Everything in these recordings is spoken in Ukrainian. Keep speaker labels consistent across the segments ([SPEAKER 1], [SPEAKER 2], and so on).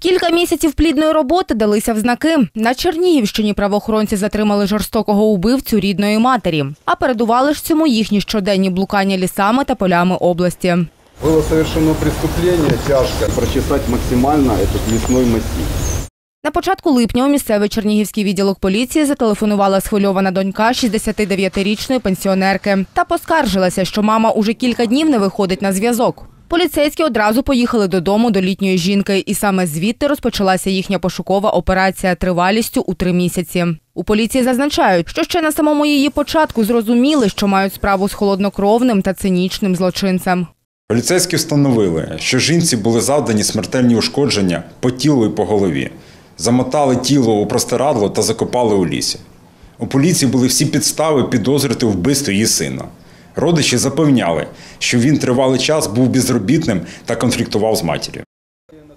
[SPEAKER 1] Кілька місяців плідної роботи далися в знаки. На Чернігівщині правоохоронці затримали жорстокого убивцю рідної матері. А передували ж цьому їхні щоденні блукання лісами та полями області.
[SPEAKER 2] Было совершено преступление тяжкое. Прочесать максимально этот лесной массив.
[SPEAKER 1] На початку липня у місцевий чернігівський відділок поліції зателефонувала схвильована донька 69-річної пенсіонерки та поскаржилася, що мама уже кілька днів не виходить на зв'язок. Поліцейські одразу поїхали додому до літньої жінки, і саме звідти розпочалася їхня пошукова операція тривалістю у три місяці. У поліції зазначають, що ще на самому її початку зрозуміли, що мають справу з холоднокровним та цинічним злочинцем.
[SPEAKER 3] Поліцейські встановили, що жінці були завдані смертельні ушкодження по тілу і по голові. Замотали тіло у простирадло та закопали у лісі. У поліції були всі підстави підозрювати у вбивстві її сина. Родичі запевняли, що він тривалий час був безробітним та конфліктував з матір'ю.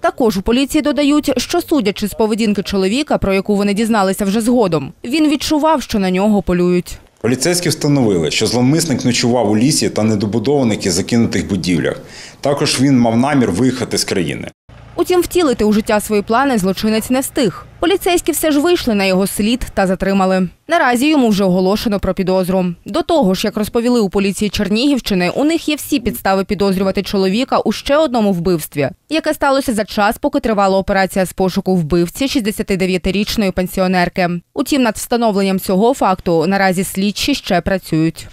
[SPEAKER 1] Також у поліції додають, що судячи з поведінки чоловіка, про яку вони дізналися вже згодом, він відчував, що на нього полюють.
[SPEAKER 3] Поліцейські встановили, що зловмисник ночував у лісі та недобудованих і закинутих будівлях. Також він мав намір виїхати з країни.
[SPEAKER 1] Утім, втілити у життя свої плани злочинець не встиг. Поліцейські все ж вийшли на його слід та затримали. Наразі йому вже оголошено про підозру. До того ж, як розповіли у поліції Чернігівщини, у них є всі підстави підозрювати чоловіка у ще одному вбивстві, яке сталося за час, поки тривала операція з пошуку вбивці 69-річної пенсіонерки. Утім, над встановленням цього факту наразі слідчі ще працюють.